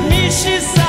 me, she said.